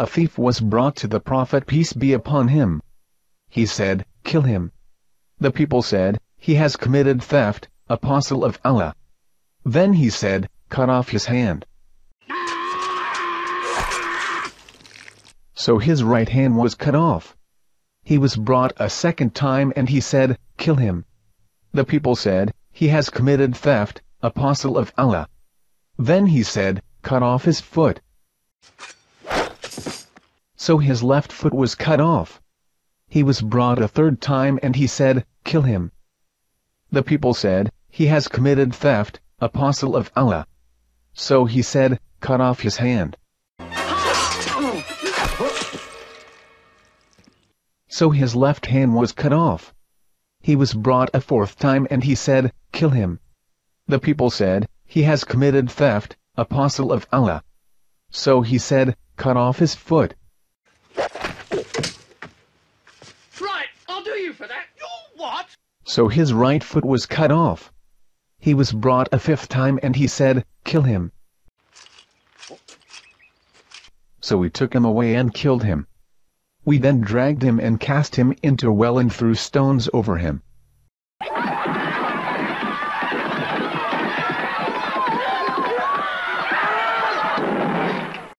a thief was brought to the prophet peace be upon him. He said, Kill him. The people said, He has committed theft, apostle of Allah. Then he said, Cut off his hand. So his right hand was cut off. He was brought a second time and he said, Kill him. The people said, He has committed theft, apostle of Allah. Then he said, Cut off his foot. So his left foot was cut off. He was brought a third time and he said, Kill him. The people said, He has committed theft, apostle of Allah. So he said, Cut off his hand. So his left hand was cut off. He was brought a fourth time and he said, Kill him. The people said, He has committed theft, apostle of Allah. So he said, Cut off his foot. So his right foot was cut off. He was brought a fifth time and he said, Kill him. So we took him away and killed him. We then dragged him and cast him into a well and threw stones over him.